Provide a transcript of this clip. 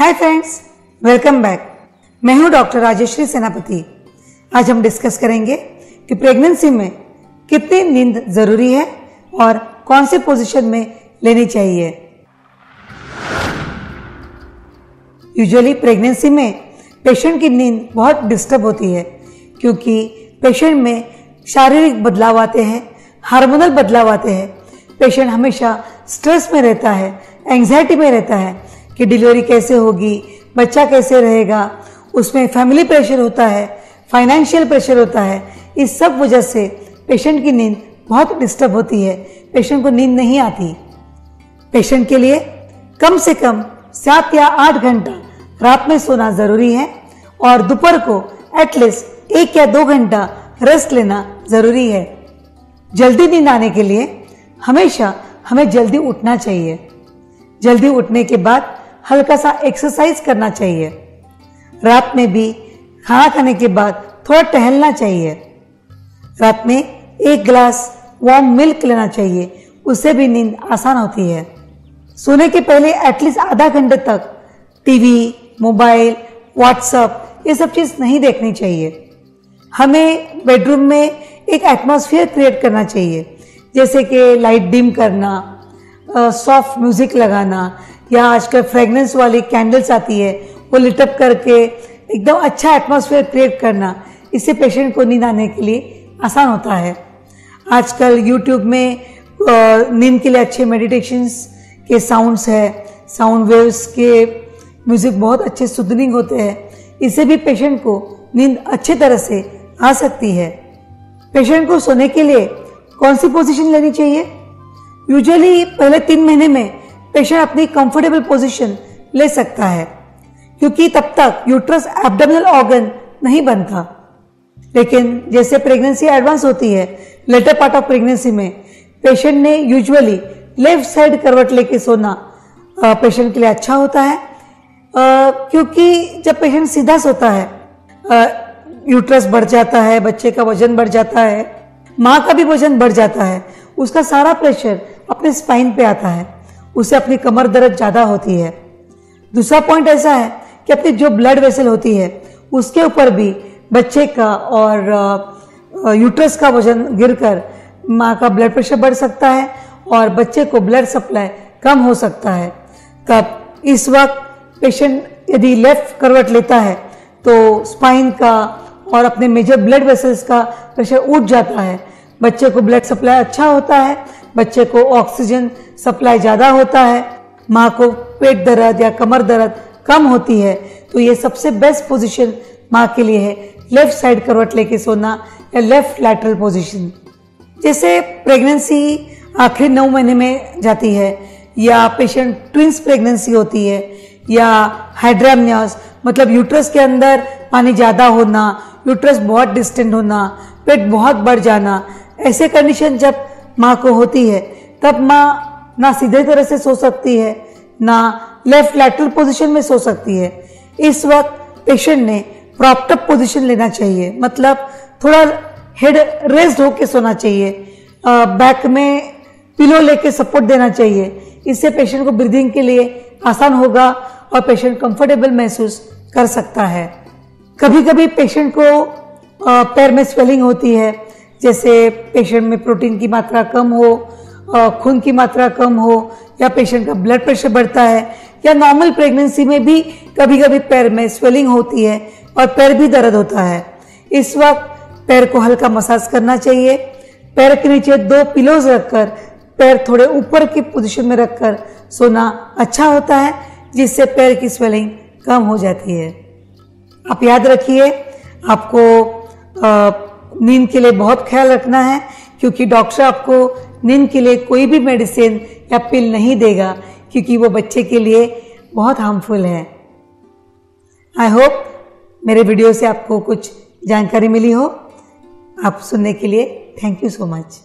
Hi friends welcome back मैं हूँ doctor Rajshree सेनापति आज हम डिस्कस करेंगे कि प्रेगनेंसी में कितनी नींद ज़रूरी है और कौन से पोजीशन में लेनी चाहिए। यूजुअली प्रेगनेंसी में पेशेंट की नींद बहुत डिस्टर्ब होती है क्योंकि पेशेंट में शारीरिक बदलाव आते हैं हार्मोनल बदलाव आते हैं। पेशेंट हमेशा स्ट्रेस में रहता है एंग्जाइटी में रहता है। कि डिलीवरी कैसे होगी, बच्चा कैसे रहेगा, उसमें फैमिली प्रेशर होता है, फाइनेंशियल प्रेशर होता है, इस सब वजह से पेशेंट की नींद बहुत डिस्टर्ब होती है, पेशेंट को नींद नहीं आती। पेशेंट के लिए कम से कम सात या आठ घंटा रात में सोना ज़रूरी है और दोपहर को एटलीस्ट एक या दो घंटा रेस्ट लेना ज़रूरी है। जल्दी नींद आने के लिए हमेशा हमें जल्दी उठना चाहिए। जल्दी उठने के बाद हल्का सा एक्सरसाइज करना चाहिए। रात में भी खाना खाने के बाद थोड़ा टहलना चाहिए। रात में एक गिलास वार्म मिल्क लेना चाहिए, उससे भी नींद आसान होती है। सोने के पहले एटलीस्ट आधा घंटे तक टीवी मोबाइल व्हाट्सएप ये सब चीज़ नहीं देखनी चाहिए। हमें बेडरूम में एक एटमॉस्फेयर क्रिएट करना चाहिए, जैसे कि लाइट डिम करना सॉफ्ट म्यूज़िक लगाना या आजकल फ्रेगनेंस वाली कैंडल्स आती है, वो लिटअप करके एकदम अच्छा एटमोसफेयर क्रिएट करना, इससे पेशेंट को नींद आने के लिए आसान होता है। आजकल यूट्यूब में नींद के लिए अच्छे मेडिटेशंस के साउंड्स है साउंड वेव्स के म्यूज़िक बहुत अच्छे सुदनिंग होते हैं, इससे भी पेशेंट को नींद अच्छे तरह से आ सकती है। पेशेंट को सोने के लिए कौन सी पोजीशन लेनी चाहिए? यूजुअली पहले तीन महीने में पेशेंट अपनी कंफर्टेबल पोजीशन ले सकता है, क्योंकि तब तक यूट्रस एब्डोमिनल ऑर्गन नहीं बनता। लेकिन जैसे प्रेगनेंसी एडवांस होती है लेटर पार्ट ऑफ़ प्रेगनेंसी में पेशेंट ने यूजुअली लेफ़्ट साइड करवट लेके सोना पेशेंट के लिए अच्छा होता है। क्योंकि जब पेशेंट सीधा सोता है यूट्रस बढ़ जाता है, बच्चे का वज़न बढ़ जाता है, माँ का भी वज़न बढ़ जाता है, उसका सारा प्रेशर अपने स्पाइन पे आता है। उसे अपनी कमर दर्द ज़्यादा होती है। दूसरा पॉइंट ऐसा है कि अपनी जो ब्लड वेसल होती है, उसके ऊपर भी बच्चे का और यूट्रस का वज़न गिरकर माँ का ब्लड प्रेशर बढ़ सकता है और बच्चे को ब्लड सप्लाई कम हो सकता है। तब इस वक्त पेशेंट यदि लेफ़्ट करवट लेता है तो स्पाइन का और अपने मेजर ब्लड वेसल्स का प्रेशर उठ जाता है। बच्चे को ब्लड सप्लाई अच्छा होता है, बच्चे को ऑक्सीजन सप्लाई ज़्यादा होता है, माँ को पेट दर्द या कमर दर्द कम होती है तो ये सबसे बेस्ट पोजीशन माँ के लिए है। लेफ़्ट साइड करवट लेके सोना या लेफ़्ट लैटरल पोजीशन जैसे प्रेगनेंसी आखिरी नौ महीने में जाती है, या पेशेंट ट्विंस प्रेगनेंसी होती है, या हाइड्रामनियास मतलब यूट्रस के अंदर पानी ज़्यादा होना यूट्रस बहुत डिस्टेंट होना, पेट बहुत बढ़ जाना, ऐसे कंडीशन जब माँ को होती है, तब माँ ना सीधे तरह से सो सकती है, ना लेफ़्ट लैटरल पोजीशन में सो सकती है। इस वक्त पेशेंट ने प्रॉप्टअप पोजीशन लेना चाहिए। मतलब थोड़ा हेड रेस्ट होके सोना चाहिए। बैक में पिलो लेके सपोर्ट देना चाहिए। इससे पेशेंट को ब्रीदिंग के लिए आसान होगा और पेशेंट कंफर्टेबल महसूस कर सकता है। कभी कभी पेशेंट को पैर में स्वेलिंग होती है, जैसे पेशेंट में प्रोटीन की मात्रा कम हो खून की मात्रा कम हो या पेशेंट का ब्लड प्रेशर बढ़ता है या नॉर्मल प्रेगनेंसी में भी कभी कभी पैर में स्वेलिंग होती है और पैर भी दर्द होता है। इस वक्त पैर को हल्का मसाज करना चाहिए। पैर के नीचे दो पिलोज रखकर, पैर थोड़े ऊपर की पोजीशन में रखकर सोना अच्छा होता है, जिससे पैर की स्वेलिंग कम हो जाती है। आप याद रखिए, आपको नींद के लिए बहुत ख्याल रखना है, क्योंकि डॉक्टर आपको नींद के लिए कोई भी मेडिसिन या पिल नहीं देगा, क्योंकि वो बच्चे के लिए बहुत हार्मफुल है। आई होप मेरे वीडियो से आपको कुछ जानकारी मिली हो। आप सुनने के लिए थैंक यू सो मच